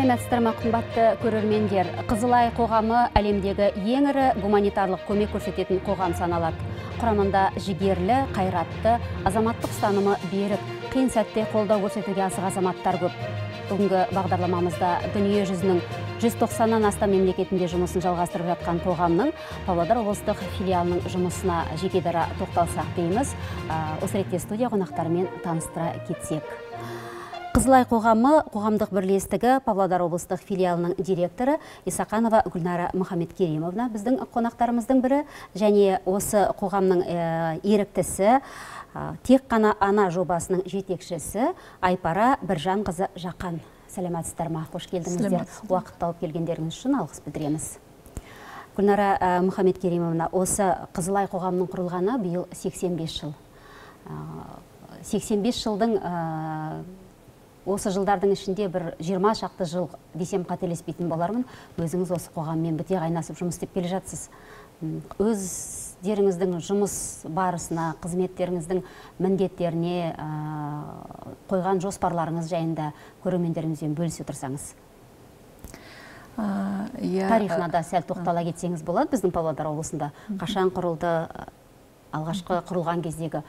сәлеметсіздер ма қымбатты көрермендер. Қызылай қоғамы әлемдегі ең ірі гуманитарлық көмек көрсететін қоғам саналады. Құрамында жігерлі қайратты азаматтық ұстанымы берік қиын сәтте қолдау көрсетуге асық азаматтар көп. Бүгінгі бағдарламамызда дүние жүзінің 190-нан астам мемлекетінде жұмысын жалғастырып жатқан қоғамның павлодар облыстық филиалының жұмысына жеке дара тоқталсақ дейміз. Осы ретте студия қонақтарымен таныстыра кетсек. Қызылай қоғамы қоғамдық бірлестігі Павлодар облыстық филиалының директоры Исақанова Гүлнара Мұхаммед біздің қонақтарымыздың бірі және осы қоғамның еріктісі тек қана ана жобасының жетекшісі Айпара Біржан қызы Жақан. Сәлематсыздар ма? Қош келдіңіздер. Уақыт тауып келгендеріңіз үшін алғыс білдіреміз. Гүлнара Мұхаммед осы Қызылай қоғамының құрылғаны биыл 85 жыл. 85 жылдың осы жылдардың ішінде бір 20 шақты жыл десем қателеспейтін болармын. Өзіңіз осы қоғаммен біте қайнасып жұмыс істеп келе жатсыз. Өздеріңіздің жұмыс барысына қызметтеріңіздің міндеттеріне қойған жоспарларыңыз жайында көрермендерімізбен бөлісе отырсаңыз. Иә тарихына да сәл тоқтала кетсеңіз болады біздің павлодар облысында. Қашан құрылды алғашқы құрылған кездегі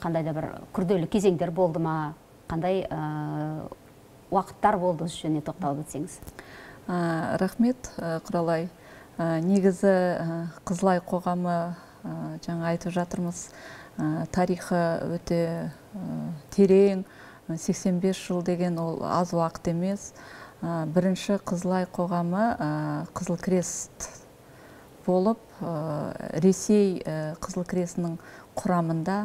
қандай да бір күрделі кезеңдер болды ма? Қандай уақыттар болды осы жөніне тоқталып өтсеңіз? Рахмет құралай. Негізі қызылай қоғамы жаңа айтып жатырмыз тарихы өте терең. 85 жыл деген ол аз уақыт емес. Бірінші қызылай қоғамы қызыл крест болып ресей қызыл крестінің құрамында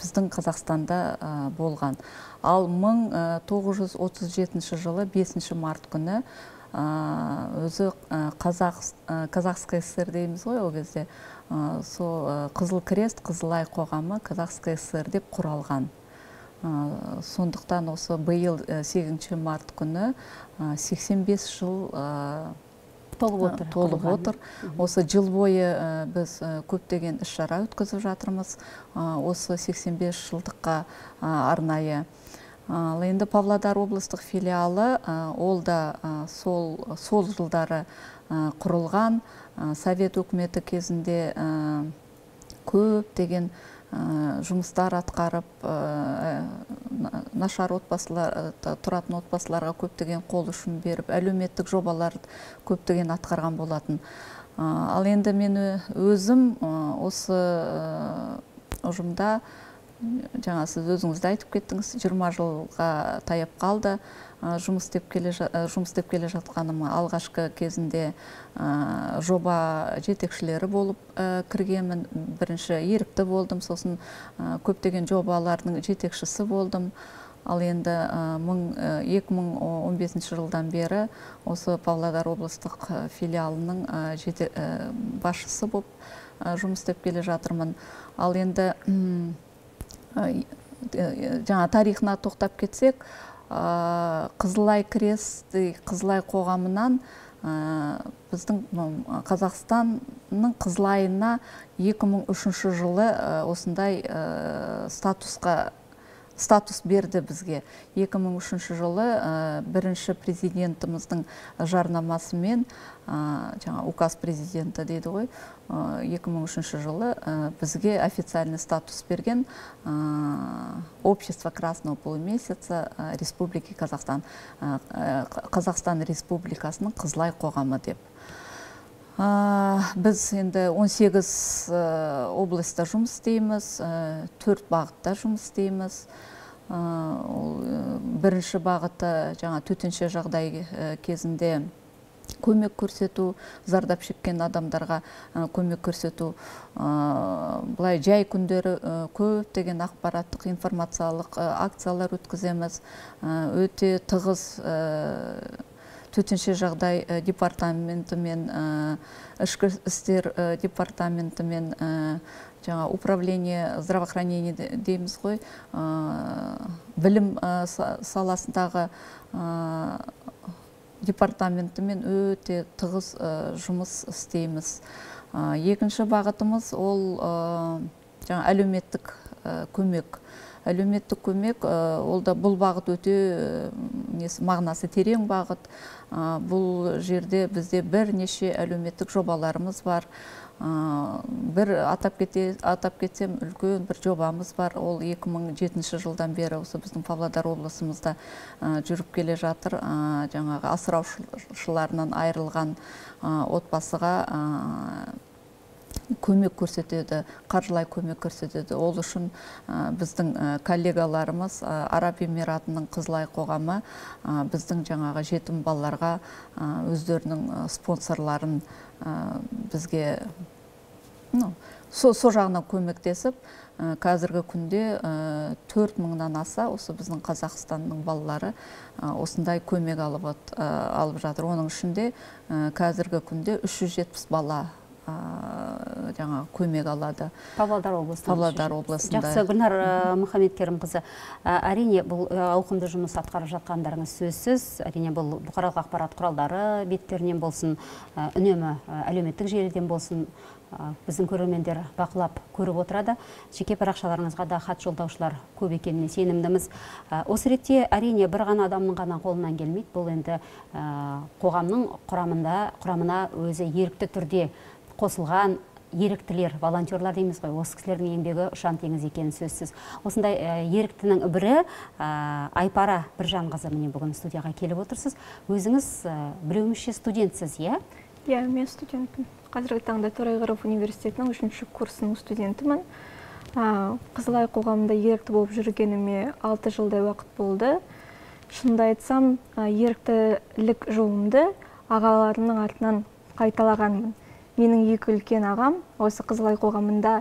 біздің қазақстанда болған. Ал 1937 жылы 5 март күні өзі казахская сср дейміз ғой ол кезде. Қызыл крест қызылай қоғамы казахская сср деп құралған. Сондықтан осы биыл 8 март күні 85 жыл толып отыр толып отыр. Осы жыл бойы біз көптеген іс шара өткізіп жатырмыз. Осы 85 жылдыққа арнайы. Ал енді павлодар облыстық филиалы ол да сол сол жылдары құрылған. Совет өкіметі кезінде көптеген жұмыстар атқарып нашар отбасылар тұратын отбасыларға көптеген қол ұшын беріп әлеуметтік жобалар көптеген атқарған болатын. Ал енді мен өзім осы ұжымда жаңа сіз өзіңіз де айтып кеттіңіз 20 жылға таяп қалды. Жұмыс істеп келе жұмыс істеп келе жатқаным алғашқы кезінде жоба жетекшілері болып кіргенмін. Бірінші ерікті болдым сосын көптеген жобалардың жетекшісі болдым. Ал енді 2015 жылдан бері осы павлодар облыстық филиалының басшысы болып жұмыс істеп келе жатырмын. Ал енді жаңа тарихына тоқтап кетсек қызылай крест қызылай қоғамынан біздің қазақстанның қызылайына 2003 жылы осындай статусқа статус берді бізге. 2003 жылы бірінші президентіміздің жарнамасымен жаңа указ президенті дейді ғой 2003 жылы бізге официальный статус берген общество красного полумесяца республики казахстан. Қазақстан республикасының қызылай қоғамы деп. Біз енді 18 облыста жұмыс істейміз төрт бағытта жұмыс істейміз. Бірінші бағыты жаңа төтенше жағдай кезінде көмек көрсету зардап шеккен адамдарға көмек көрсету. Былай жай күндері көптеген ақпараттық информациялық акциялар өткіземіз. Өте тығыз төтенше жағдай департаментімен ішкі істер департаментімен жаңа управление здравоохранения дейміз ғой. Білім саласындағы департаментімен өте тығыз жұмыс істейміз. Екінші бағытымыз ол жаңа әлеуметтік көмек. Әлеуметтік көмек ол да бұл бағыт өте несі мағынасы терең бағыт. Бұл жерде бізде бірнеше әлеуметтік жобаларымыз бар. Бір атап, кете, атап кетсем үлкен бір жобамыз бар. Ол 2007 жылдан бері осы біздің павлодар облысымызда жүріп келе жатыр. Жаңағы асыраушыларынан айырылған отбасыға көмек көрсетеді қаржылай көмек көрсетеді. Ол үшін біздің коллегаларымыз араб эмиратының қызылай қоғамы біздің жаңағы жетім балаларға өздерінің спонсорларын бізге ну сол жағынан көмектесіп қазіргі күнде төрт мыңнан аса осы біздің қазақстанның балалары осындай көмек алып, алып жатыр. Оның ішінде қазіргі күнде 370 бала жаңағы көмек алады. Павлодар облысында павлодар облысында. Жақсы гүлнар мұхамедкерімқызы әрине бұл ауқымды жұмыс атқарып жатқандарыңыз сөзсіз. Әрине бұл бұқаралық ақпарат құралдары беттерінен болсын үнемі әлеуметтік желіден болсын біздің көрермендер бақылап көріп отырады. Жеке парақшаларыңызға да хат жолдаушылар көп екеніне сенімдіміз. Осы ретте әрине бір ғана адамның ғана қолынан келмейді. Бұл енді қоғамның құрамында құрамына өзі ерікті түрде қосылған еріктілер волонтерлар дейміз ғой. Осы кісілердің еңбегі ұшан теңіз екені сөзсіз. Осындай еріктінің бірі айпара біржанқызы міне бүгін студияға келіп отырсыз. Өзіңіз біреуімізше студентсіз иә? Иә мен студентпін. Қазіргі таңда торайғыров университетінің үшінші курсының студентімін. Қызылай қоғамында ерікті болып жүргеніме алты жылдай уақыт болды. Шынымды айтсам еріктілік жолымды ағаларымның артынан қайталағанмын. Менің екі үлкен ағам осы қызылай қоғамында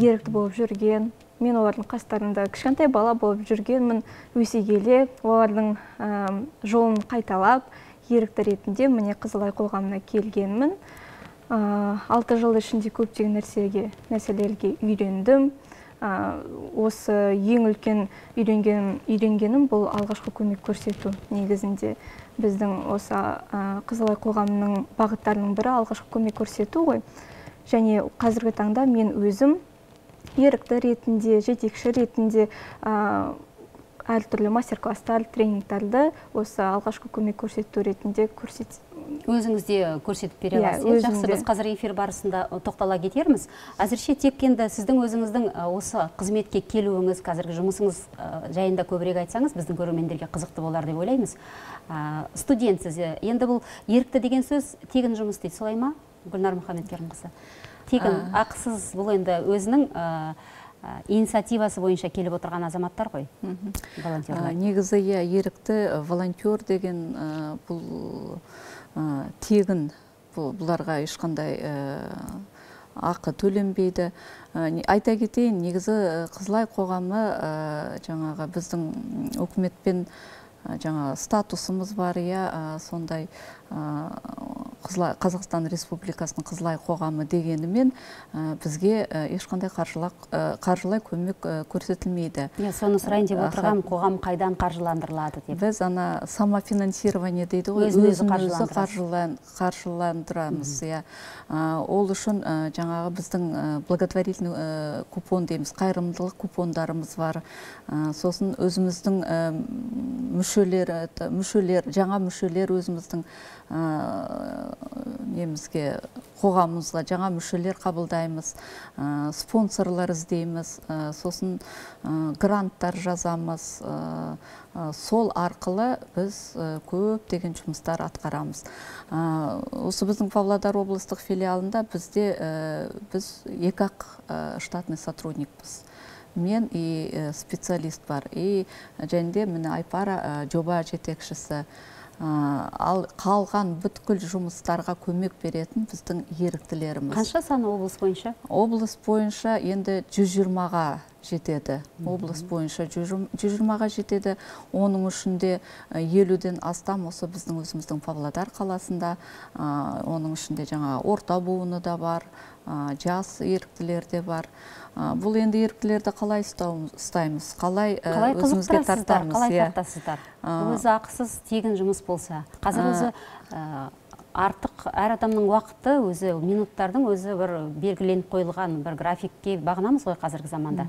ерікті болып жүрген мен олардың қастарында кішкентай бала болып жүргенмін өсе келе олардың жолын қайталап ерікті ретінде міне қызылай қоғамына келгенмін. Алты жыл ішінде көптеген нәрсеге мәселелерге үйрендім. Осы ең үлкен үйренген, үйренгенім бұл алғашқы көмек көрсету негізінде. Біздің осы қызылай қоғамының бағыттарының бірі алғашқы көмек көрсету ғой. Және қазіргі таңда мен өзім ерікті ретінде жетекші ретінде әртүрлі мастер класстар тренингтарды осы алғашқы көмек көрсету ретінде көрсет өзіңіз де көрсетіп бере иә, аласыз иә. жақсы біз қазір эфир барысында тоқтала кетерміз. Әзірше тек енді сіздің өзіңіздің осы қызметке келуіңіз қазіргі жұмысыңыз жайында көбірек айтсаңыз біздің көрермендерге қызықты болар деп ойлаймыз. Студентсіз енді бұл ерікті деген сөз тегін жұмыс дейді солай ма? Гүлнар мұхамедкерімқызы тегін ақысыз бұл енді өзінің инициативасы бойынша келіп отырған азаматтар ғой волонтерлар негізі иә ерікті волонтер деген бұл тегін бұларға ешқандай ақы төленбейді. Айта кетейін негізі қызылай қоғамы жаңағы біздің үкіметпен жаңа статусымыз бар иә сондай. Қазақстан республикасының қызылай қоғамы дегенімен бізге ешқандай қаржылай көмек көрсетілмейді. Иә соны сұрайын деп отырғам қоғам қайдан қаржыландырылады деп. Біз ана самофинансирование дейді ғой өзін өзі қаржыландырамыз иә. Ол үшін жаңағы біздің благотворительный купон дейміз қайырымдылық купондарымыз бар. Сосын өзіміздің мүшелер мүшелер жаңа мүшелер өзіміздің немізге қоғамымызға жаңа мүшелер қабылдаймыз. Спонсорлар іздейміз. Сосын гранттар жазамыз. Сол арқылы біз көптеген жұмыстар атқарамыз. Осы біздің павлодар облыстық филиалында бізде біз екі ақ штатный сотрудникпіз. Мен и специалист бар. И және де міне айпара жоба жетекшісі. Ал қалған бүткіл жұмыстарға көмек беретін біздің еріктілеріміз. Қанша саны облыс бойынша? Облыс бойынша енді 120-ға жетеді. Облыс бойынша 120-ға жетеді. Оның ішінде елуден астам осы біздің өзіміздің павлодар қаласында оның ішінде жаңа орта буыны да бар жас еріктілер де бар. Бұл енді еріктілерді қалай ұстаймыз? Қалай өзімізге тартамыз қалай иә. тартасыздар өзі ақысыз тегін жұмыс болса. Қазір өзі артық әр адамның уақыты өзі минуттардың өзі бір белгіленіп қойылған бір графикке бағынамыз ғой қазіргі заманда.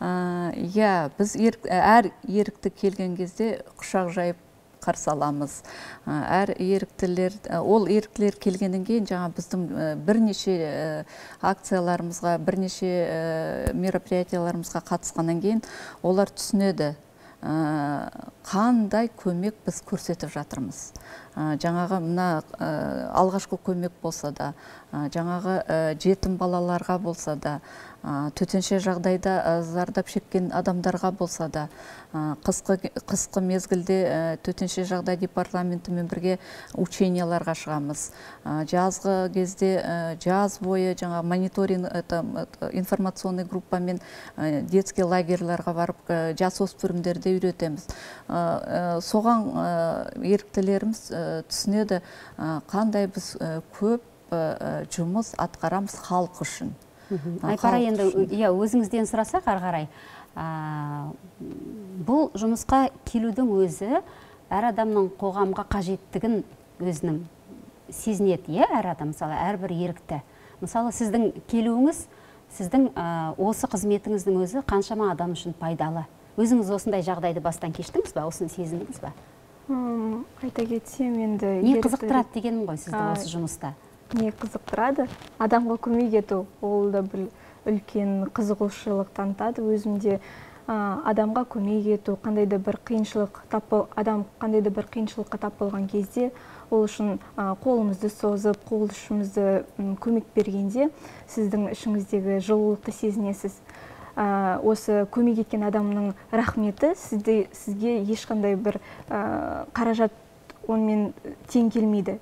Иә біз әр ерікті келген кезде құшақ жайып қарсы аламыз. Әр еріктілер ол еріктілер келгеннен кейін жаңа біздің бірнеше акцияларымызға бірнеше мероприятияларымызға қатысқаннан кейін олар түсінеді. Қандай көмек біз көрсетіп жатырмыз? Жаңағы мына алғашқы көмек болса да жаңағы жетім балаларға болса да төтенше жағдайда зардап шеккен адамдарға болса да қысқы, қысқы мезгілде төтенше жағдай департаментімен бірге ученияларға шығамыз. Жазғы кезде жаз бойы жаңа мониторинг это, информационный группамен детский лагерьларға барып жасөспірімдерді үйретеміз. Соған еріктілеріміз түсінеді қандай біз көп жұмыс атқарамыз халық үшін. Айпара енді иә өзіңізден сұрасақ ары қарай бұл жұмысқа келудің өзі әр адамның қоғамға қажеттігін өзінің сезінеді иә әр адам мысалы әрбір ерікті. Мысалы сіздің келуіңіз сіздің осы қызметіңіздің өзі қаншама адам үшін пайдалы. Өзіңіз осындай жағдайды бастан кештіңіз ба осыны сезіндіңіз ба айта кетсем енді не қызықтырады дегенім ғой сізді осы жұмыста? не қызықтырады. Адамға көмек ету ол да бір үлкен қызығушылық танытады. Өзімде адамға көмек ету қандай да бір қиыншылық тап адам қандай да бір қиыншылыққа тап болған кезде ол үшін қолымызды созып қол ұшымызды көмек бергенде сіздің ішіңіздегі жылулықты сезінесіз. Осы көмек еткен адамның рахметі сізде, сізге ешқандай бір қаражат онымен тең келмейді.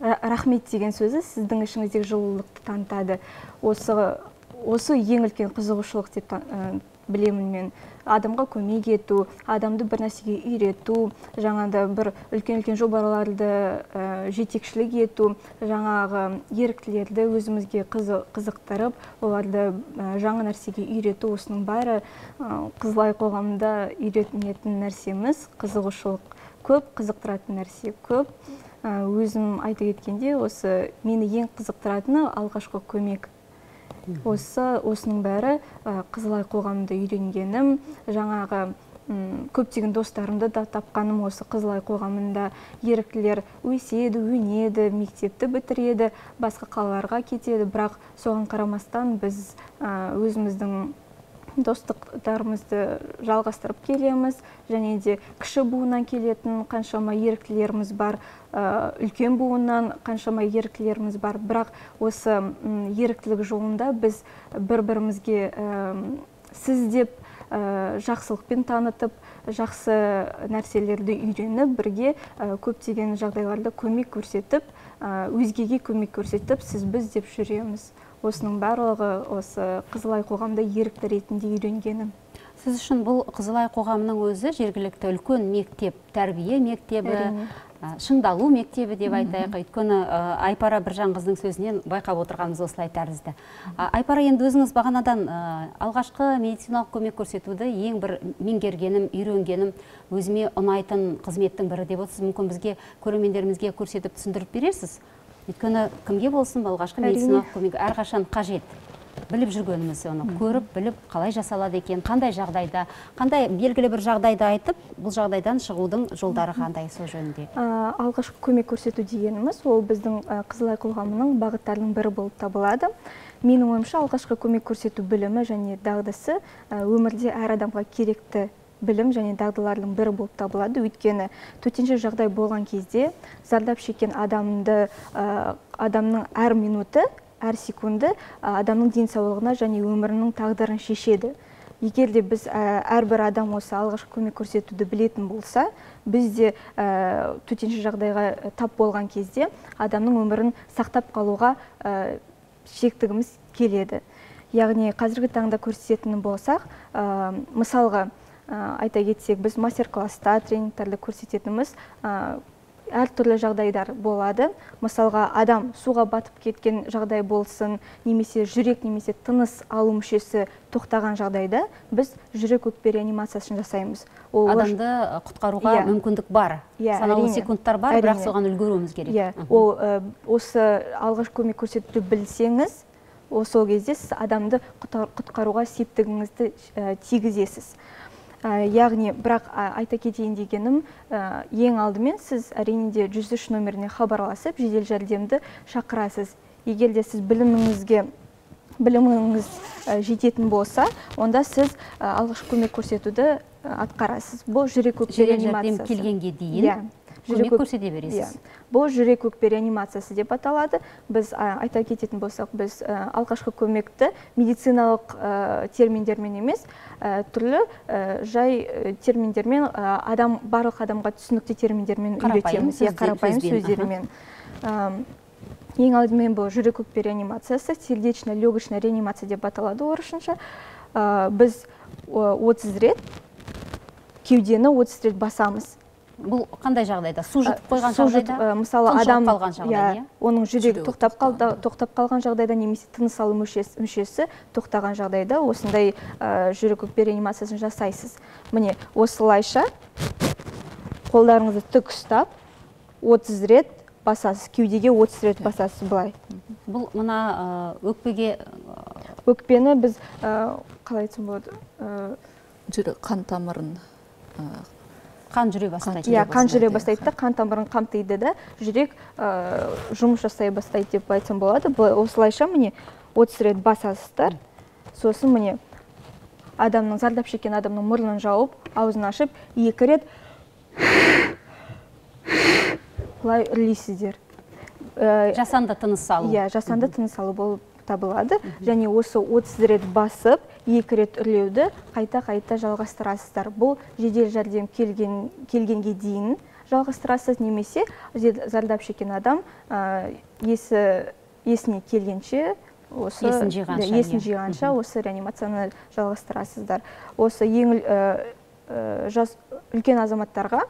Рахмет деген сөзі сіздің ішіңіздегі жылулықты танытады. Осы осы ең үлкен қызығушылық деп білемін мен. Адамға көмек ету адамды бір нәрсеге үйрету жаңада бір үлкен үлкен жобаларды жетекшілік ету жаңағы еріктілерді өзімізге қызықтырып оларды жаңа нәрсеге үйрету осының бәрі қызылай қоғамында үйретінетін нәрсеміз. Қызығушылық көп қызықтыратын нәрсе көп. Өзім айта кеткенде осы мені ең қызықтыратыны алғашқы көмек осы осының бәрі қызылай қоғамында үйренгенім жаңағы көптеген достарымды да тапқаным осы қызылай қоғамында. Еріктілер өседі өнеді мектепті бітіреді басқа қалаларға кетеді. Бірақ соған қарамастан біз өзіміздің достықтарымызды жалғастырып келеміз. Және де кіші буыннан келетін қаншама еріктілеріміз бар үлкен буыннан қаншама еріктілеріміз бар. Бірақ осы еріктілік жолында біз бір бірімізге сіз деп жақсылықпен танытып жақсы нәрселерді үйреніп бірге көптеген жағдайларда көмек көрсетіп өзгеге көмек көрсетіп сіз біз деп жүреміз. Осының барлығы осы қызылай қоғамда ерікті ретінде үйренгенім. Сіз үшін бұл қызылай қоғамының өзі жергілікті үлкен мектеп тәрбие мектебі шыңдалу мектебі деп айтайық. Өйткені айпара біржанқыздың сөзінен байқап отырғанымыз осылай тәрізді. Айпара енді өзіңіз бағанадан алғашқы медициналық көмек көрсетуді ең бір меңгергенім үйренгенім өзіме ұнайтын қызметтің бірі деп отырсыз. Мүмкін бізге көрермендерімізге көрсетіп түсіндіріп берерсіз? Өйткені кімге болсын алғашқы медициналық көмек әрқашан қажет. Біліп жүргеніміз оны көріп біліп қалай жасалады екен қандай жағдайда қандай белгілі бір жағдайды айтып бұл жағдайдан шығудың жолдары қандай сол жөнінде? Алғашқы көмек көрсету дегеніміз ол біздің қызылай қоғамының бағыттарының бірі болып табылады. Менің ойымша алғашқы көмек көрсету білімі және дағдысы өмірде әр адамға керекті білім және дағдылардың бірі болып табылады. Өйткені төтенше жағдай болған кезде зардап шеккен адамды адамның әр минуты әр секунды адамның денсаулығына және өмірінің тағдырын шешеді. Егер де біз әрбір адам осы алғашқы көмек көрсетуді білетін болса біз де төтенше жағдайға тап болған кезде адамның өмірін сақтап қалуға шектігіміз келеді. Яғни қазіргі таңда көрсететін болсақ мысалға айта кетсек біз мастер класста тренингтарда көрсететініміз әртүрлі жағдайдар болады. Мысалға адам суға батып кеткен жағдай болсын немесе жүрек немесе тыныс алу мүшесі тоқтаған жағдайда біз жүрек өкпе реанимациясын жасаймыз. Ол адамды құтқаруға мүмкіндік бар иә санаулы секундтар бар бірақ соған үлгеруіміз керек. Иә ол осы алғашқы көмек көрсетуді білсеңіз сол кезде сіз адамды құтқаруға септігіңізді тигізесіз. Яғни бірақ айта кетейін дегенім ең алдымен сіз әрине де жүз үш нөміріне хабарласып жедел жәрдемді шақырасыз. Егер де сіз біліміңізге біліміңіз жететін болса онда сіз алғашқы көмек көрсетуді атқарасыз. Бұл жүрек өкпе реанимациясы. келгенге дейін иә. көмек көрсете бересіз. Иә. Бұл жүрек өкпе реанимациясы деп аталады. Біз айта кететін болсақ біз алғашқы көмекті медициналық терминдермен емес түрлі жай терминдермен адам барлық адамға түсінікті терминдермен үйретеміз. Иә қарапайым сөздермен. Ең алдымен бұл жүрек өкпе реанимациясы сердечно легочная реанимация деп аталады орысшанша біз отыз рет кеудені отыз рет басамыз. Бұл қандай жағдайда? Су жұтып қойған жағдайда? мысалы адам қалған жағдайда иә оның жүрегі тоқтап қалды тоқтап қалған жағдайда немесе тыныс алу мүшесі тоқтаған жағдайда осындай жүрек өкпе реанимациясын жасайсыз. Міне осылайша қолдарыңызды тік ұстап 30 рет басасыз кеудеге 30 рет басасыз былай. Бұл мына өкпеге өкпені біз қалай айтсам болады жүрек қан тамырын қан жүре бастайды. Иә қан жүре бастайды да қан тамырын қамтиды да жүрек жұмыс жасай бастайды деп айтсам болады. Осылайша міне отыз рет басасыздар сосын міне адамның зардап шеккен адамның мұрнын жауып аузын ашып екі рет былай үрлейсіздер жасанды тыныс алу. иә жасанды тыныс алу болып табылады. Және осы 30 рет басып екі рет үрлеуді қайта қайта жалғастырасыздар. Бұл жедел жәрдем келген, келгенге дейін жалғастырасыз. Немесе зардап шеккен адам есі есіне келгенше осы есін жиғанша, есін иә. жиғанша осы реанимацияны жалғастырасыздар. Осы ең жас үлкен азаматтарға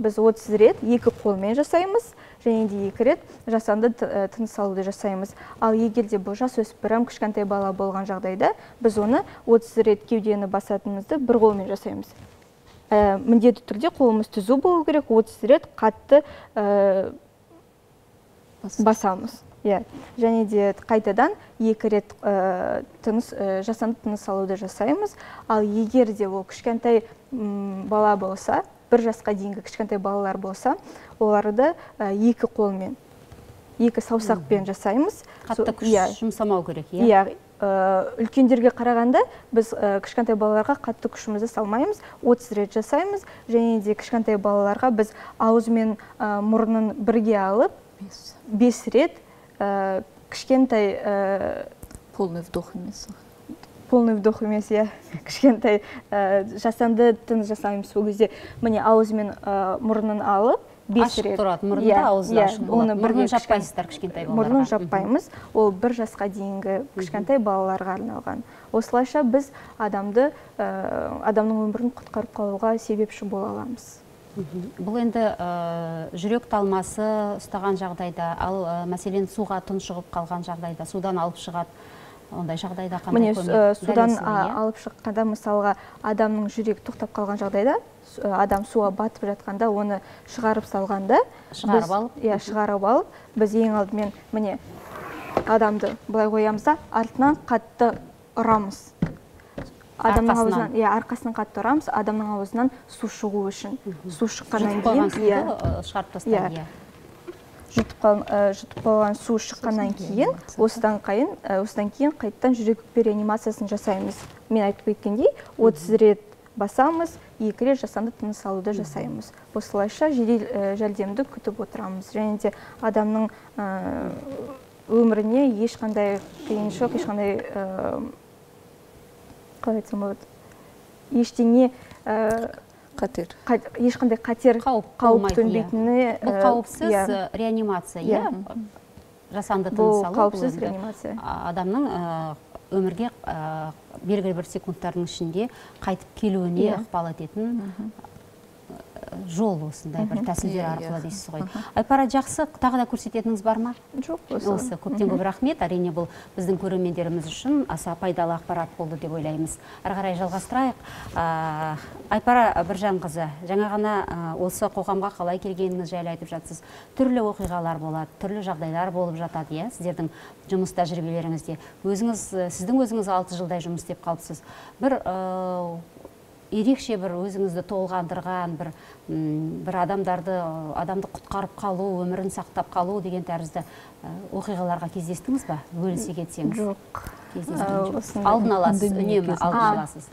біз 30 рет екі қолмен жасаймыз және де екі рет жасанды тыныс алуды жасаймыз. Ал егер де бұл жасөспірім кішкентай бала болған жағдайда біз оны 30 рет кеудені басатынымызды бір қолмен жасаймыз. Ә, міндетті түрде қолымыз түзу болу керек 30 рет қатты ә, басамыз. иә. Және де қайтадан екі рет ә, тыныс ә, жасанды тыныс алуды жасаймыз. Ал егер де ол кішкентай бала болса бір жасқа дейінгі кішкентай балалар болса оларды екі қолмен екі саусақпен жасаймыз. Қатты күш иә. жұмсамау керек иә? Иә үлкендерге қарағанда біз кішкентай балаларға қатты күшімізді салмаймыз 30 рет жасаймыз және де кішкентай балаларға біз аузы мен мұрнын бірге алып бес. рет кішкентай полный вдох емес. Полный вдох емес иә кішкентай жасанды тыныс жасаймыз сол кезде. Міне аузы мен мұрнын алып бес рет. тұрады мұрны да аузы да ашық оны мұрнын жаппайсыздар кішкентай балаларға. мұрнын жаппаймыз. Ол бір жасқа дейінгі кішкентай балаларға арналған. Осылайша біз адамды адамның өмірін құтқарып қалуға себепші бола аламыз. Бұл енді жүрек талмасы ұстаған жағдайда ал мәселен суға тұншығып қалған жағдайда судан алып шығады. Ондай жағдайда қандай міне судан алып шыққанда мысалға адамның жүрегі тоқтап қалған жағдайда адам суға батып жатқанда оны шығарып салғанда шығарып алып? иә шығарып алып біз ең алдымен міне адамды былай қоямыз да артынан қатты ұрамыз. Адамның аузынан иә арқасынан қатты ұрамыз адамның аузынан су шығу үшін. Су шыққаннан кейін иә. шығарып тастайды иә. Жұтып жұтып қалған су шыққаннан кейін осыдан кейін осыдан кейін қайтадан жүрек реанимациясын жасаймыз. Мен айтып кеткендей 30 рет басамыз екі рет жасанды тыныс алуды жасаймыз. Осылайша жедел жәрдемді күтіп отырамыз. Және де адамның өміріне ешқандай қиыншылық ешқандай қалай айтсам болады ештеңе қатер? Ешқандай қатер қауіп төнбейтіні бұл қауіпсіз реанимация иә. жасанды тыныс алу бұл қауіпсіз реанимация. адамның өмірге белгілі бір секундтардың ішінде қайтып келуіне ықпал ететін жол осындай бір тәсілдер Иә, арқылы иә. дейсіз ғой. Айпара жақсы тағы да көрсететініңіз бар ма? Жоқ осы көптен көп рахмет. Әрине бұл біздің көрермендеріміз үшін аса пайдалы ақпарат болды деп ойлаймыз. Әрі қарай жалғастырайық. Айпара біржанқызы жаңа ғана осы қоғамға қалай келгеніңіз жайлы айтып жатсыз. Түрлі оқиғалар болады түрлі жағдайлар болып жатады иә сіздердің жұмыс тәжірибелеріңізде. Өзіңіз сіздің өзіңіз алты жылдай жұмыс істеп қалыпсыз. Бір ерекше бір өзіңізді толғандырған бір бір адамдарды адамды құтқарып қалу өмірін сақтап қалу деген тәрізді оқиғаларға кездестіңіз ба? Бөлісе кетсеңіз. Жоқ. Алдын аласыз үнемі алдын аласыз.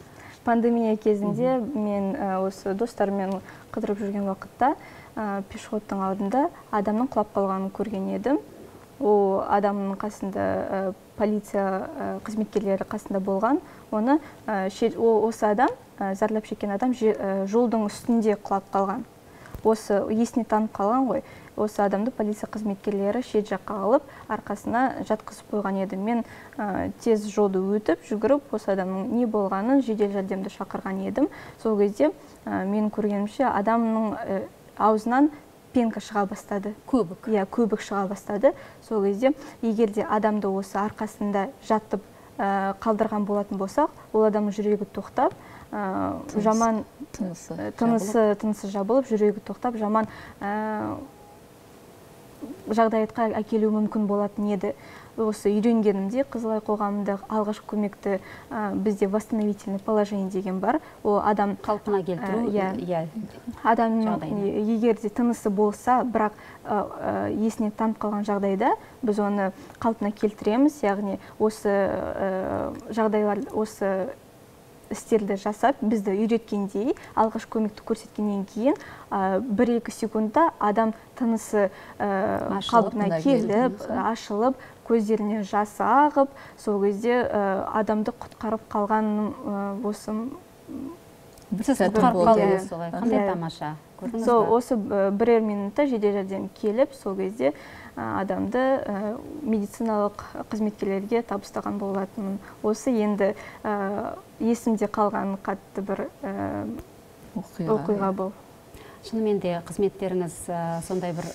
пандемия кезінде мен осы достарыммен қыдырып жүрген уақытта ә, пешеходтың алдында адамның құлап қалғанын көрген едім. Ол адамның қасында ә, полиция ә, қызметкерлері қасында болған. Оны ә, о- осы адам зардап шеккен адам ә, жолдың үстінде құлап қалған. Осы есіне танып қалған ғой. Осы адамды полиция қызметкерлері шет жаққа алып арқасына жатқызып қойған еді. Мен ә, тез жолды өтіп жүгіріп осы адамның не болғанын жедел жәрдемді шақырған едім. Сол кезде ә, менің көргенімше адамның ә, аузынан пенка шыға бастады. Көбік. Иә көбік шыға бастады. Сол кезде егер де адамды осы арқасында жатып қалдырған болатын болсақ ол адамның жүрегі тоқтап жаман тынысы. Ә, тынысы тынысы жабылып жүрегі тоқтап жаман ә, жағдаятқа әкелуі мүмкін болатын еді. Осы үйренгенімде қызылай қоғамында алғашқы көмекті ә, бізде восстановительный положение деген бар. Ол адам қалпына келтіру иә. иә. Е- егер де тынысы болса бірақ ә, ә, есінен танып қалған жағдайда біз оны қалпына келтіреміз. Яғни осы ә, жағдайлар осы істерді жасап бізді үйреткендей алғашқы көмекті көрсеткеннен кейін ә, бір екі секундта адам тынысы ә, қалпына келіп ашылып көздерінен жас ағып сол кезде ә, адамды құтқарып қалғаным ә, осы сіз құтқарып қалдыңыз. солай. Қандай Иә. тамаша сол осы бірер минутта жедел жәрдем келіп сол кезде адамды медициналық қызметкерлерге табыстаған болатынмын. Осы енді есімде қалған қатты бір оқиға оқиға бұл. Шынымен де қызметтеріңіз сондай бір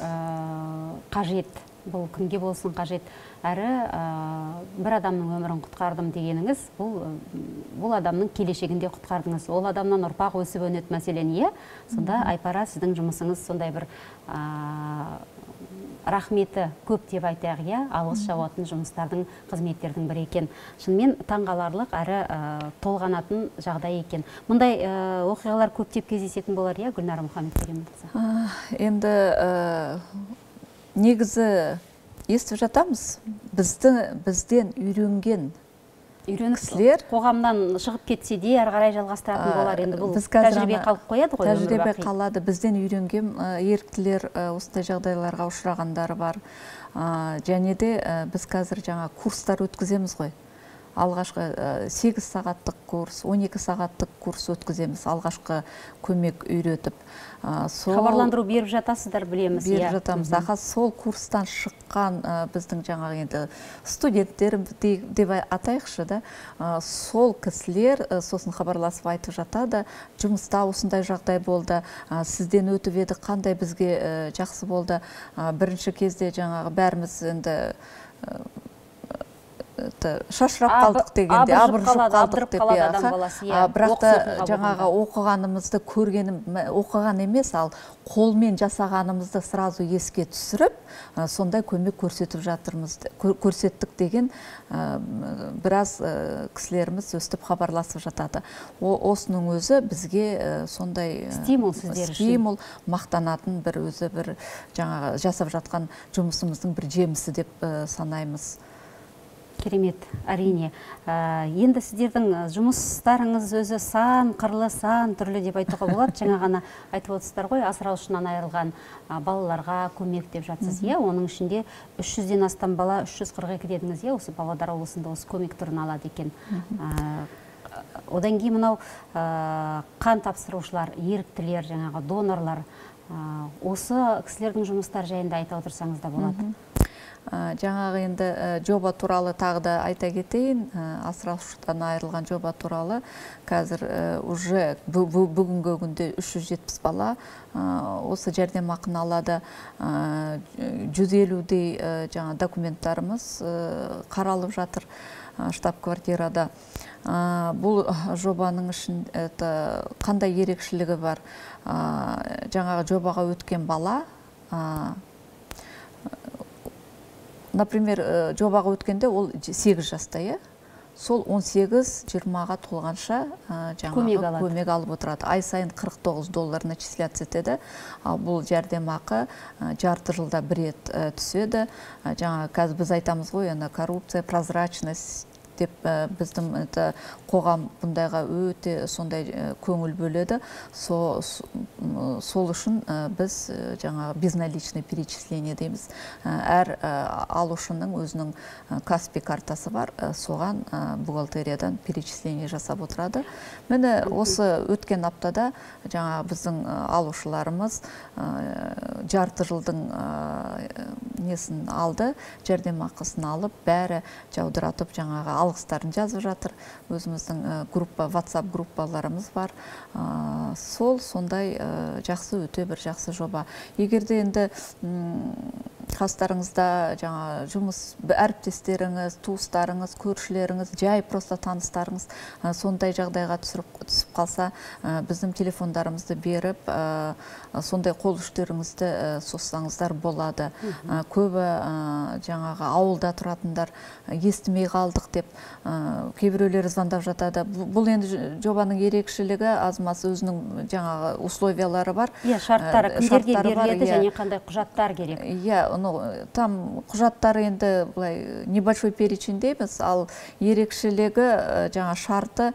қажет бұл кімге болсын қажет. Әрі ә, бір адамның өмірін құтқардым дегеніңіз бұл бұл адамның келешегінде құтқардыңыз. Ол адамнан ұрпақ өсіп өнеді мәселен иә? Сонда айпара сіздің жұмысыңыз сондай бір ә, рахметі көп деп айтайық иә? Алғыс жауатын жұмыстардың қызметтердің бірі екен. Шынымен таңғаларлық әрі ә, толғанатын жағдай екен. Мұндай ә, оқиғалар көптеп кездесетін болар иә гүлнара А, енді ә, негізі естіп жатамыз. Бізді бізден үйренген үйреніп қоғамнан шығып кетсе де әрі қарай жалғастыратын болар енді бұл біз қазір тәжірибе қалып қояды ғой тәжірибе қалады. Бізден үйренген еріктілер осындай жағдайларға ұшырағандары бар. Және де біз қазір жаңа курстар өткіземіз ғой. Алғашқы ә, 8 сағаттық курс 12 сағаттық курс өткіземіз алғашқы көмек үйретіп. А, сол хабарландыру беріп жатасыздар білеміз беріп иә. жатамыз. Аға сол курстан шыққан ә, біздің жаңағы енді студенттер де- деп ай- атайықшы да ә, сол кісілер сосын хабарласып айтып жатады. Жұмыста осындай жағдай болды. Сізден өтіп еді қандай бізге жақсы болды. Бірінші кезде жаңағы бәріміз енді шашырап қалдық дегенде абыржып қалдық деп иә, иә, бірақ та жаңағы оқығанымызды көргенім оқыған емес ал қолмен жасағанымызды сразу еске түсіріп ә, сондай көмек көрсетіп жатырмыз көр- көрсеттік деген ә, біраз ә, кісілеріміз өстіп хабарласып жатады. О- осының өзі бізге сондай Стимул сіздер үшін. стимул мақтанатын бір өзі бір жаңағы жасап жатқан жұмысымыздың бір жемісі деп санаймыз. Керемет. Әрине Ә, енді сіздердің жұмыстарыңыз өзі сан қырлы сан түрлі деп айтуға болады. Жаңа ғана айтып отырсыздар ғой асыраушысынан айырылған балаларға көмек деп жатсыз. Иә оның ішінде 300-ден астам бала 342 дедіңіз. Иә осы павлодар облысында осы көмек түрін алады екен. Ә, одан кейін мынау ә, қан тапсырушылар еріктілер жаңағы донорлар осы кісілердің жұмыстары жайында айта отырсаңыз да болады. Жаңағы енді жоба туралы тағы да айта кетейін. Асыраушыдан айырылған жоба туралы қазір уже бүгінгі күнде 370 бала осы жәрдемақыны алады. Жүз елудей жаңа документтарымыз қаралып жатыр штаб квартирада бұл жобаның ішін қандай ерекшілігі бар? Жаңағы жобаға өткен бала например жобаға өткенде ол 8 жаста иә? Сол 18-20-ға толғанша жаңағы көмек алып отырады. Ай сайын 49 доллар начисляться етеді. Ал бұл жәрдемақы жарты жылда бір рет түседі. Жаңа қазір біз айтамыз ғой ана коррупция прозрачность деп біздің это қоғам бұндайға өте сондай көңіл бөледі. Сол үшін біз жаңағы безналичный перечисление дейміз. Әр алушының өзінің каспи картасы бар. Соған бухгалтериядан перечисление жасап отырады. Міне осы өткен аптада жаңа біздің алушыларымыз жарты жылдың несін алды жәрдемақысын алып бәрі жаудыратып жаңағы алғыстарын жазып жатыр. Өзіміздің группа whatsapp группаларымыз бар. Сол сондай жақсы өте бір жақсы жоба. Егерде енді қастарыңызда жаңа жұмыс әріптестеріңіз туыстарыңыз көршілеріңіз жай просто таныстарыңыз сондай жағдайға түсіп қалса біздің телефондарымызды беріп сондай қол ұштеріңізді соссаңыздар болады. Көбі жаңағы ауылда тұратындар естімей қалдық деп кейбіреулер звондап жатады. Бұл енді жобаның ерекшелігі аз маз өзінің жаңағы условиялары бар. Иә шарттары кімдерге беріледі және қандай құжаттар керек? Иә ну там құжаттары енді былай небольшой перечень дейміз. Ал ерекшелігі жаңа шарты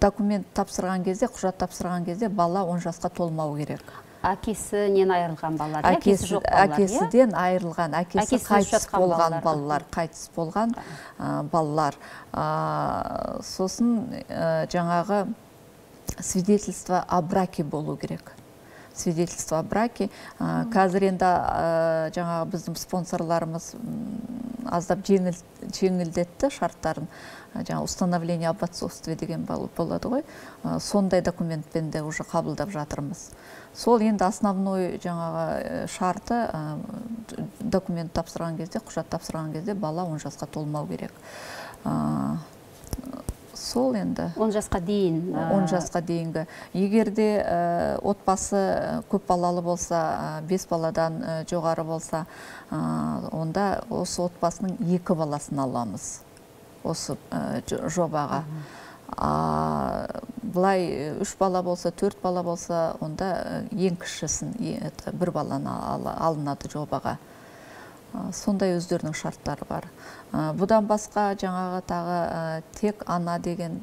документ тапсырған кезде құжат тапсырған кезде бала он жасқа толмау керек. Әкесінен айырылған балалар? Әкесі жоқ балалар әкесіден айырылған әкесі қайтыс болған балалар. қайтыс болған балалар. Сосын жаңағы свидетельство о браке болу керек. Свидетельство о браке. Қазір енді жаңағы біздің спонсорларымыз аздап жеңілдетті шарттарын. Жаңа установление об отцовстве деген болады ғой. Сондай документпен де уже қабылдап жатырмыз. Сол енді основной жаңағы шарты документ тапсырған кезде құжат тапсырған кезде бала он жасқа толмау керек. Сол енді. Он жасқа дейін он жасқа дейінгі. Егер де отбасы көп балалы болса бес баладан жоғары болса онда осы отбасының екі баласын аламыз. Осы жобаға. Былай үш бала болса төрт бала болса онда ең кішісін бір баланы алынады жобаға. Сондай өздерінің шарттары бар. Бұдан басқа жаңағы тағы тек ана деген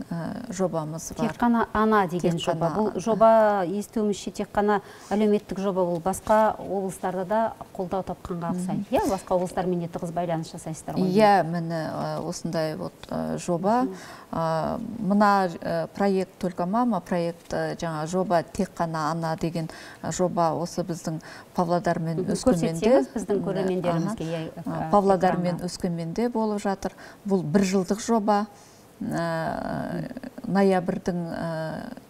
жобамыз бар. тек қана ана деген жоба. бұл жоба естуімізше тек қана әлеуметтік жоба бұл басқа облыстарда да қолдау тапқанға ұқсайды. Иә басқа облыстармен де тығыз байланыс жасайсыздар ғой. Иә міне осындай вот жоба. Мына проект только мама проект жаңа жоба тек қана ана деген жоба осы біздің павлодар мен өскеменде. Біздің көрермендерімізге павлодар мен өскеменде болып жатыр. Бұл бір жылдық жоба ноябрьдің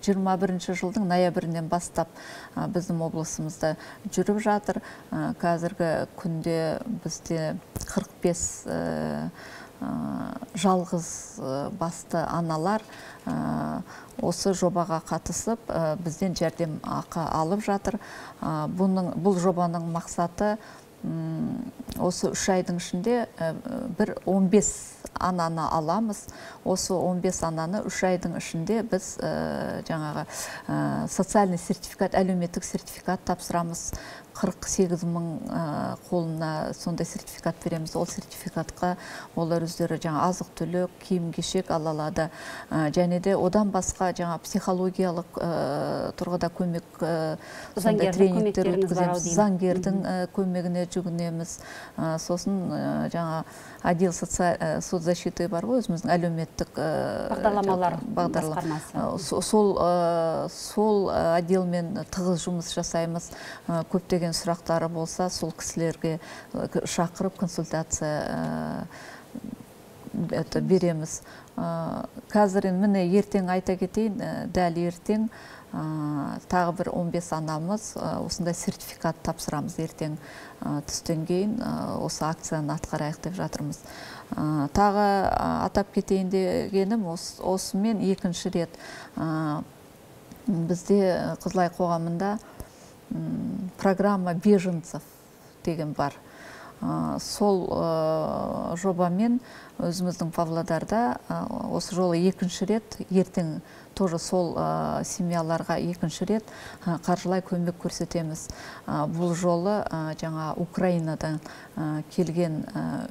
21 жылдың ноябрінен бастап біздің облысымызда жүріп жатыр. Қазіргі күнде бізде 45 жалғыз басты аналар осы жобаға қатысып бізден жәрдемақы алып жатыр. Бұның бұл жобаның мақсаты осы үш айдың ішінде бір 15 ананы аламыз. Осы 15 ананы үш айдың ішінде біз жаңағы социальный сертификат әлеуметтік сертификат тапсырамыз. 48 мың қолына сондай сертификат береміз. Ол сертификатқа олар өздері жаңа азық түлік киім кешек ала алады. Және де одан басқа жаңа психологиялық тұрғыда көмек сондай тренингтер өткіземіз. заңгердің көмегіне жүгінеміз. Сосын жаңа отдел соцзащиты бар ғой өзіміздің әлеуметтік бағдарламалар басқармасы. Сол сол отделмен тығыз жұмыс жасаймыз. Көптеген сұрақтары болса сол кісілерге шақырып консультация это береміз. Қазір енді міне ертең айта кетейін дәл ертең тағы бір 15 анамыз осындай сертификат тапсырамыз ертең түстен кейін осы акцияны атқарайық деп жатырмыз. Тағы атап кетейін дегенім осымен екінші рет бізде қызылай қоғамында программа беженцев деген бар. Сол жобамен өзіміздің павлодарда осы жолы екінші рет ертең тоже сол семьяларға екінші рет қаржылай көмек көрсетеміз. Бұл жолы жаңа украинадан келген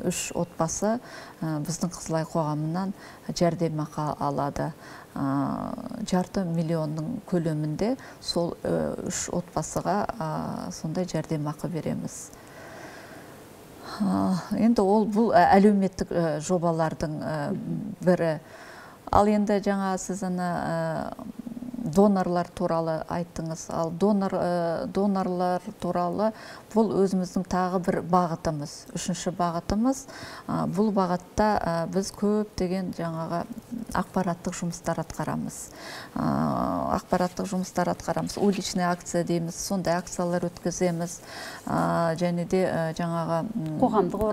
үш отбасы біздің қызылай қоғамынан жәрдемақы алады. Жарты миллионның көлемінде сол үш отбасыға сондай жәрдемақы береміз. Енді ол бұл әлеуметтік жобалардың бірі. Ал енді жаңа сіз ана донорлар туралы айттыңыз. Ал донор донорлар туралы бұл өзіміздің тағы бір бағытымыз үшінші бағытымыз. Бұл бағытта біз көптеген жаңағы ақпараттық жұмыстар атқарамыз. Ақпараттық жұмыстар атқарамыз. Уличный акция дейміз сондай акциялар өткіземіз. Және де жаңағы қоғамдық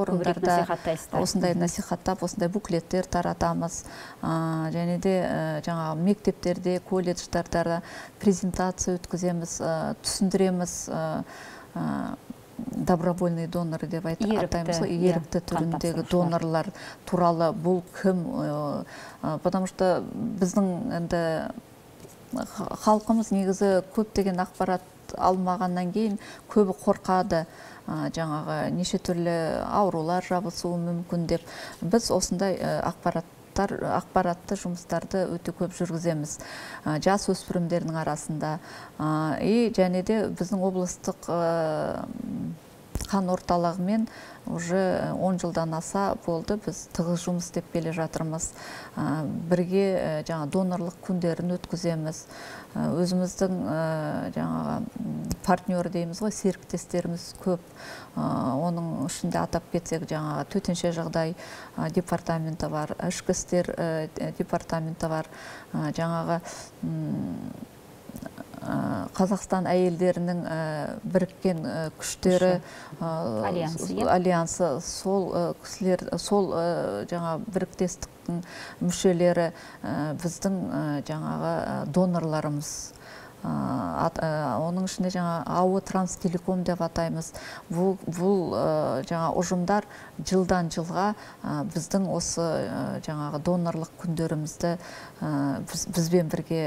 орындарда осындай насихаттап осындай буклеттер таратамыз. Және де жаңағы мектептерде колледждарда презентация өткіземіз түсіндіреміз добровольный донор деп атаймыз ғой. ерікті түріндегі донорлар туралы бұл кім потому что біздің енді халқымыз негізі көптеген ақпарат алмағаннан кейін көбі қорқады. Жаңағы неше түрлі аурулар жабысуы мүмкін деп. Біз осындай ақпарат ақпаратты жұмыстарды өте көп жүргіземіз. Жас өспірімдердің арасында. И және де біздің облыстық қан орталығымен уже 10 жылдан аса болды. Біз тығыз жұмыс істеп келе жатырмыз. Бірге жаңа донорлық күндерін өткіземіз. Өзіміздің жаңағы партнер дейміз ғой серіктестеріміз көп. Оның ішінде атап кетсек жаңағы төтенше жағдай департаменті бар ішкі істер департаменті бар. Жаңағы қазақстан әйелдерінің біріккен күштері альянсы сол кісілер сол жаңа біріктестіктің мүшелері біздің жаңағы донорларымыз. Оның ішінде жаңа ауы транстелеком деп атаймыз. Бұл, бұл жаңа ұжымдар жылдан жылға біздің осы жаңағы донорлық күндерімізді бізбен бірге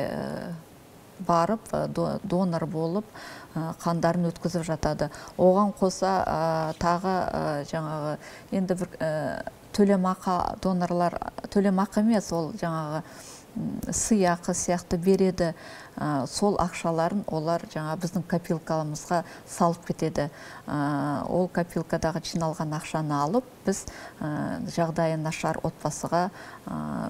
барып донор болып қандарын өткізіп жатады. Оған қоса тағы жаңағы енді бір төлемақы донорлар төлемақы емес ол жаңағы сыйақы сияқты береді. Сол ақшаларын олар жаңа біздің копилкамызға салып кетеді. Ол копилкадағы жиналған ақшаны алып біз жағдайы нашар отбасыға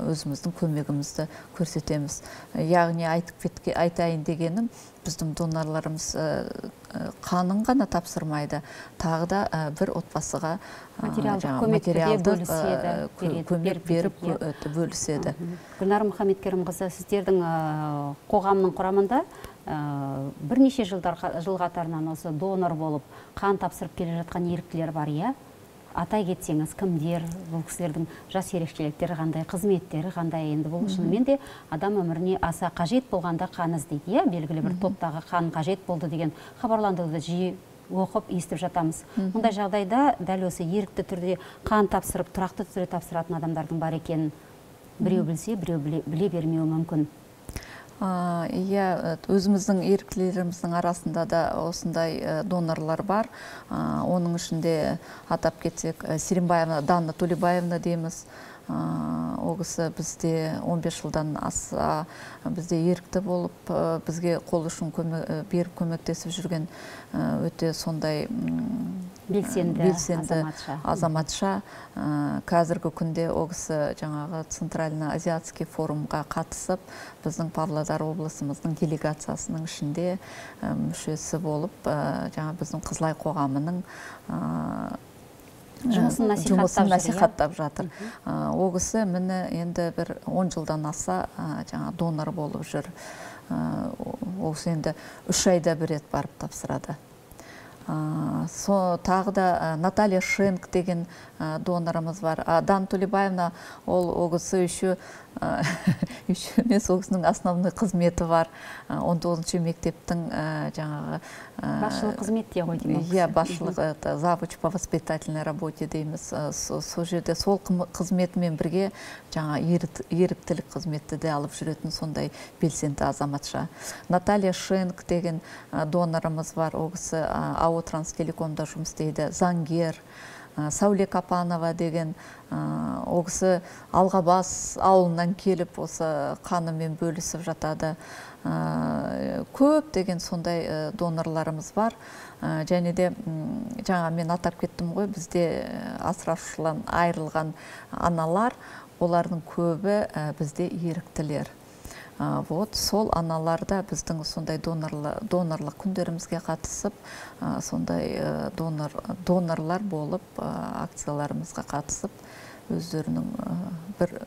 өзіміздің көмегімізді көрсетеміз. Яғни айтып айтайын дегенім біздің донорларымыз қанын ғана тапсырмайды. Тағы да бір отбасыға материалдық көмек беріп бөліседі. Гүлнар мұхамедкерімқызы сіздердің қоғамның құрамында бірнеше жылдар жыл қатарынан осы донор болып қан тапсырып келе жатқан еріктілер бар иә? Атай кетсеңіз кімдер? Бұл кісілердің жас ерекшеліктері қандай қызметтері қандай енді бұл? Шынымен де адам өміріне аса қажет болғанда қан іздейді иә? Белгілі бір топтағы қан қажет болды деген хабарландыруды жиі оқып естіп жатамыз. Мұндай жағдайда дәл осы ерікті түрде қан тапсырып тұрақты түрде тапсыратын адамдардың бар екенін біреу білсе біреу біле бермеуі мүмкін. Иә өзіміздің еріктілеріміздің арасында да осындай донорлар бар. Оның ішінде атап кетсек сиримбаевна дана толебаевна дейміз. Ол кісі бізде 15 жылдан аса бізде ерікті болып бізге қол ұшын беріп көмектесіп жүрген өте сондай белсенді белсенді азаматша. азаматша. Ә, қазіргі күнде ол кісі жаңағы центрально азиатский форумға қатысып біздің павлодар облысымыздың делегациясының ішінде ә, мүшесі болып ә, жаңа біздің қызылай қоғамының ә, Жұмысын насихаттап иә? насихаттап жатыр. Ол кісі міне енді бір 10 жылдан аса жаңа донор болып жүр. Ол кісі енді үш айда бір рет барып тапсырады. тагы да наталья шенк деген донорубуз бар. Дана тулебаевна ол ол кісі еще еще ә, еще емес ол кісінің основной қызметі бар Ә, 19 мектептің ә, жаңағы ә, басшылық қызметте ғой деймін иә басшылық это завуч по воспитательной работе дейміз. Со- сол жерде сол қызметімен бірге жаңа ерік- еріктілік қызметті де алып жүретін сондай белсенді азаматша. Наталья шенк деген донорымыз бар. Ол кісі ао транстелекомда жұмыс істейді. Заңгер сәуле капанова деген ол кісі алғабас ауылынан келіп осы қанымен бөлісіп жатады. Ә, көптеген сондай донорларымыз бар. Және де жаңа мен атап кеттім ғой бізде асыраушылан айырылған аналар олардың көбі бізде еріктілер. Вот сол аналар да біздің сондай донорлы, донорлық күндерімізге қатысып сондай ә, донор, донорлар болып акцияларымызға қатысып өздерінің бір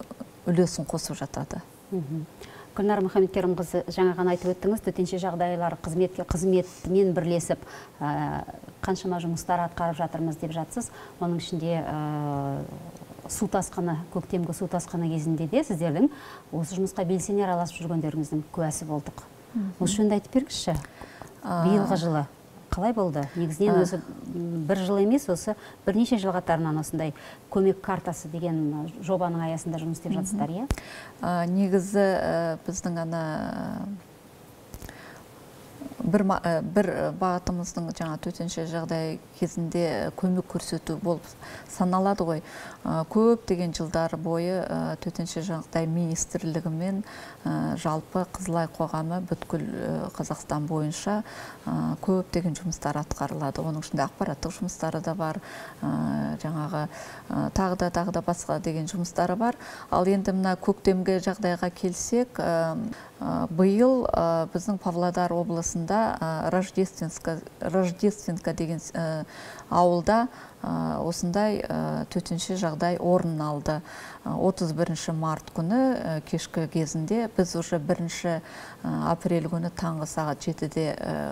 үлесін қосып жатады. Гүлнар мұхамедкерімқызы жаңа ғана айтып өттіңіз төтенше жағдайлар қызметке қызметімен бірлесіп қаншама жұмыстар атқарып жатырмыз деп жатсыз. Оның ішінде су тасқыны көктемгі су тасқыны кезінде де сіздердің осы жұмысқа белсене араласып жүргендеріңіздің куәсі болдық. Осы жөнінде айтып беріңізші. Биылғы жылы қалай болды? Негізінен өзі бір жыл емес осы бірнеше жыл қатарынан осындай көмек картасы деген жобаның аясында жұмыс істеп жатсыздар иә? Негізі ә, біздің ана бір, ә, бір бағытымыздың жаңа төтенше жағдай кезінде көмек көрсету болып саналады ғой. А, көптеген жылдар бойы төтенше жағдай министрлігімен ә, жалпы қызылай қоғамы бүткіл қазақстан бойынша ә, көптеген жұмыстар атқарылады. Оның ішінде ақпараттық жұмыстары да бар жаңағы тағы да тағы да басқа деген жұмыстары бар. Ал енді мына көктемгі жағдайға келсек биыл біздің павлодар облысында рождественка деген ауылда осындай ә, төтенше жағдай орын алды. Ә, 31 март күні кешкі кезінде біз уже бірінші ә, апрель күні таңғы сағат жетіде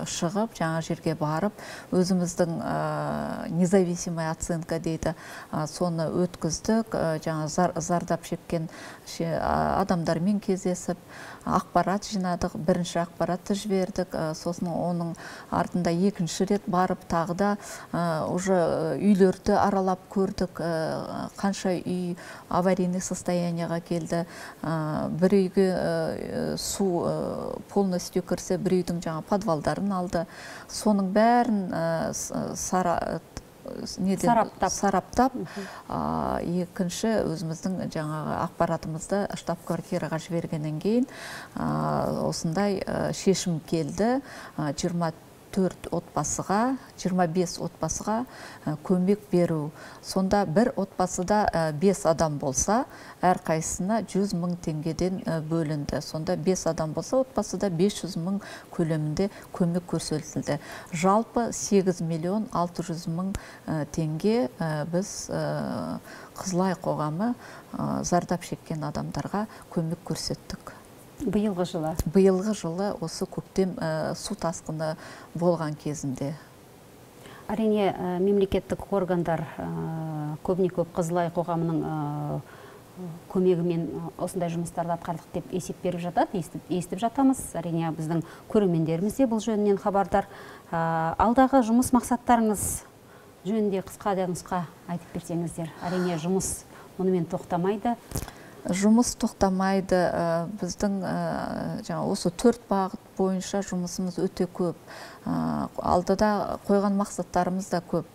шығып жаңа жерге барып өзіміздің независимая оценка дейді соны өткіздік. Жаңа зар- зардап шеккен адамдармен кездесіп ақпарат жинадық бірінші ақпаратты жібердік. Ә, сосын оның артында екінші рет барып тағы да ә, уже ә, үйлерді аралап көрдік. Қанша үй аварийный состояниеға келді. Бір үйге су полностью кірсе бір үйдің жаңа подвалдарын алды. Соның бәрін сара неден? Сараптап. сараптап. Екінші өзіміздің жаңағы ақпаратымызды штаб квартираға жібергеннен кейін осындай шешім келді. А, 24 отбасыға 25 отбасыға а, көмек беру. Сонда бір отбасыда 5 адам болса әрқайсысына 100 мың теңгеден а, бөлінді. Сонда 5 адам болса отбасыда 500 мың көлемінде көмек көрсетілді. Жалпы 8 миллион 600 мың а, теңге біз қызылай қоғамы зардап шеккен адамдарға көмек көрсеттік. Биылғы жылы. Биылғы жылы осы көктем ә, су тасқыны болған кезінде. Әрине ә, мемлекеттік органдар ә, көбіне көп қызылай қоғамының көмегімен осындай жұмыстарды атқардық деп есеп беріп жатады естіп, естіп жатамыз. Әрине біздің көрермендеріміз де бұл жөнінен хабардар. Алдағы жұмыс мақсаттарыңыз жөнінде қысқа да нұсқа айтып берсеңіздер. Әрине жұмыс мұнымен тоқтамайды. Жұмыс тоқтамайды. Ә, біздің ә, жаңа осы төрт бағыт бойынша жұмысымыз өте көп. Ә, алдыда қойған мақсаттарымыз да көп.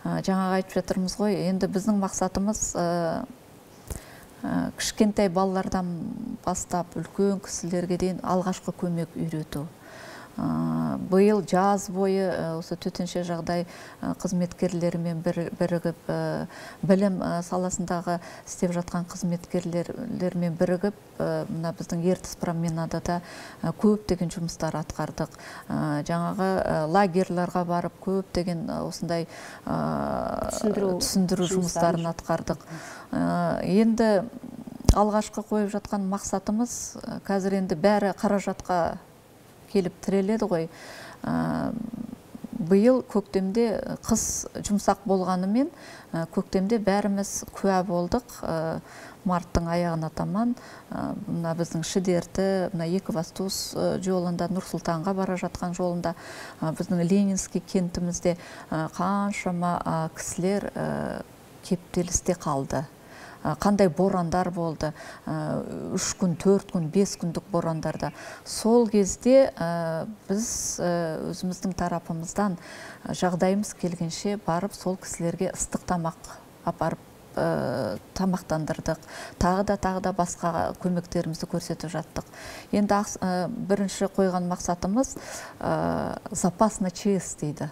Жаңағы айтып жатырмыз ғой енді біздің мақсатымыз кішкентай балалардан бастап үлкен кісілерге дейін алғашқы көмек үйрету. Бұйыл жаз бойы осы төтенше жағдай қызметкерлерімен бірігіп білім саласындағы істеп жатқан қызметкерлермен бірігіп мына біздің ертіс променада да көптеген жұмыстар атқардық. Жаңағы лагерьларға барып көптеген осындай түсіндіру жұмыстарын атқардық. енді алғашқы қойып жатқан мақсатымыз қазір енді бәрі қаражатқа келіп тіреледі ғой. Биыл көктемде қыс жұмсақ болғанымен көктемде бәріміз куә болдық. Марттың аяғына таман мына біздің шідерті мына екібастұз жолында нұр сұлтанға бара жатқан жолында біздің ленинский кентімізде қаншама кісілер кептелісте қалды. Қандай борандар болды? Үш күн төрт күн бес күндік борандарда. Сол кезде біз өзіміздің тарапымыздан жағдайымыз келгенше барып сол кісілерге ыстық тамақ апарып тамақтандырдық. Тағы да тағы да басқа көмектерімізді көрсетіп жаттық. Енді бірінші қойған мақсатымыз запас на ЧС дейді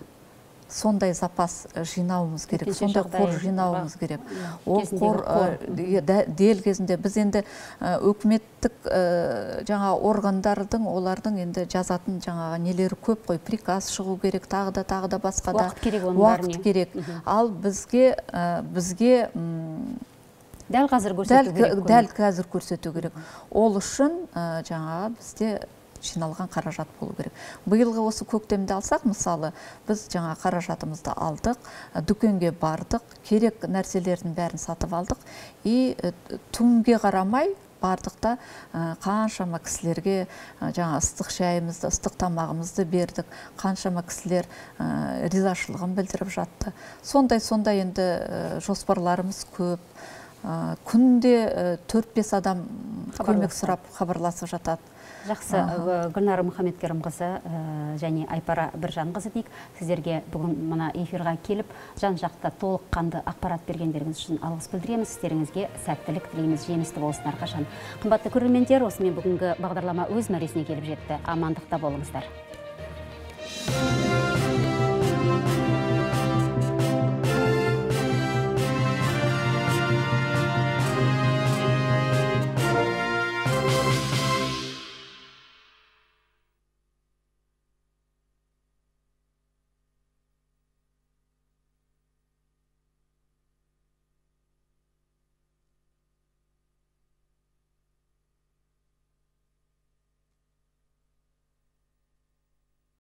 сондай запас жинауымыз керек сондай қор жинауымыз керек. Ол қор дел кезінде біз енді өкіметтік жаңа органдардың олардың енді жазатын жаңағы нелері көп қой. Приказ шығу керек тағы да тағы да басқа да уақыт керек оның уақыт керек. Ал бізге бізге дәл қазір көрсету керек дәл қазір көрсету керек. Ол үшін жаңағы бізде жиналған қаражат болу керек. Биылғы осы көктемді алсақ мысалы біз жаңа қаражатымызды алдық дүкенге бардық керек нәрселердің бәрін сатып алдық. И түнге қарамай бардық та қаншама кісілерге жаңа ыстық шайымызды ыстық тамағымызды бердік. Қаншама кісілер ризашылығын білдіріп жатты. Сондай сондай енді жоспарларымыз көп. Күнде төрт бес адам көмек сұрап хабарласып жатады. Жақсы гүлнар мұхамедкерімқызы және айпара біржанқызы дейік. Сіздерге бүгін мына эфирға келіп жан жақты толыққанды ақпарат бергендеріңіз үшін алғыс білдіреміз. Сіздеріңізге сәттілік тілейміз. Жемісті болсын әрқашан. Қымбатты көрермендер осымен бүгінгі бағдарлама өз мәресіне келіп жетті. Амандықта болыңыздар.